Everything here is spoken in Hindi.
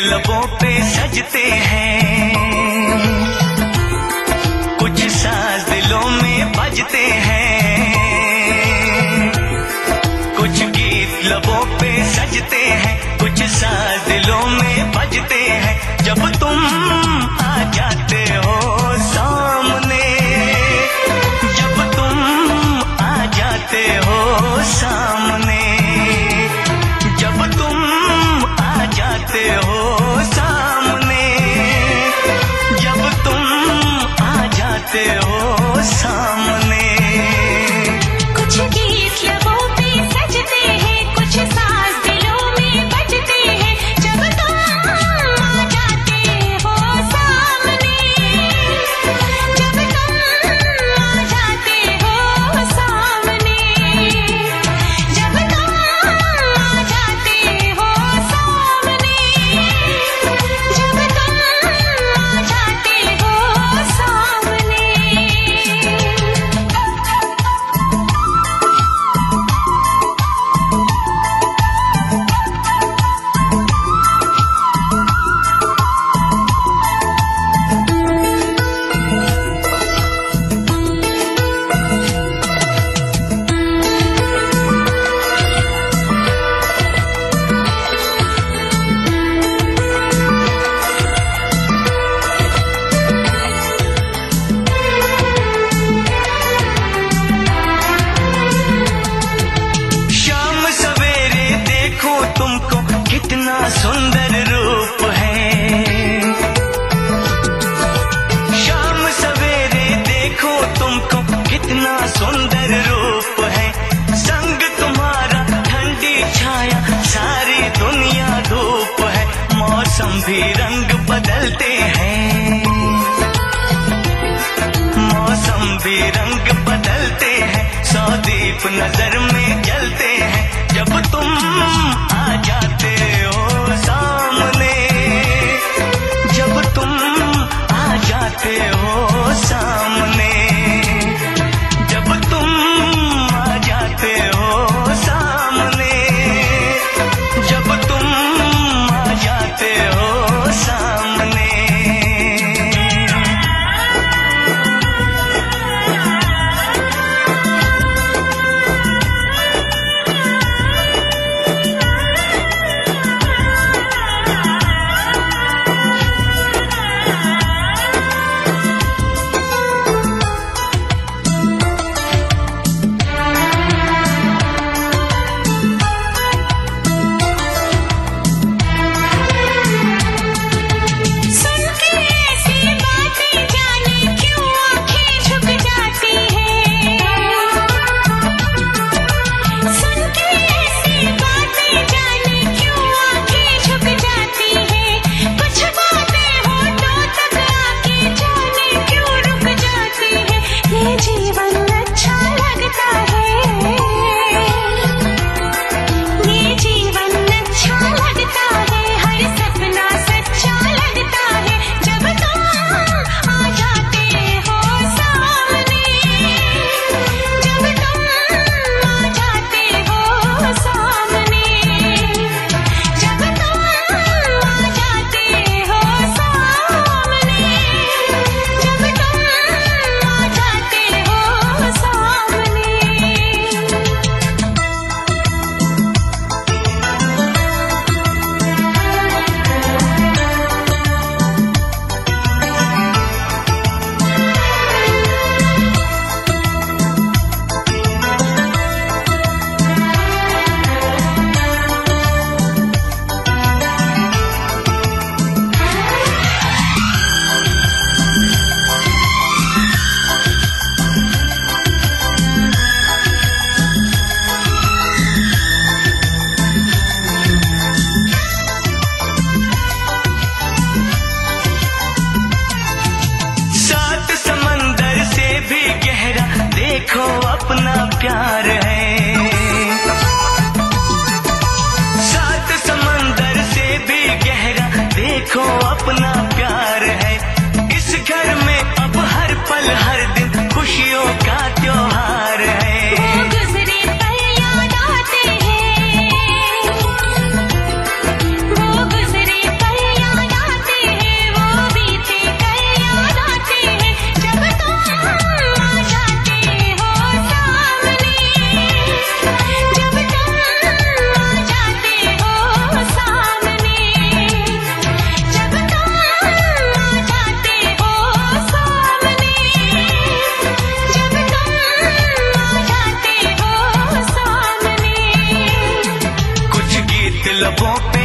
लबों पे सजते हैं। कुछ साज दिलों में बजते हैं। कुछ गीत लबों पे सजते हैं, कुछ साज दिलों में बजते हैं। जब तुम आ जाते हो कितना सुंदर रूप है। शाम सवेरे देखो तुमको कितना सुंदर रूप है। संग तुम्हारा ठंडी छाया, सारी दुनिया धूप है। मौसम भी रंग बदलते हैं। मौसम भी रंग बदलते हैं। सौ दीप नज़र में जलते हैं। जब तुम अपना प्यार love, love, love.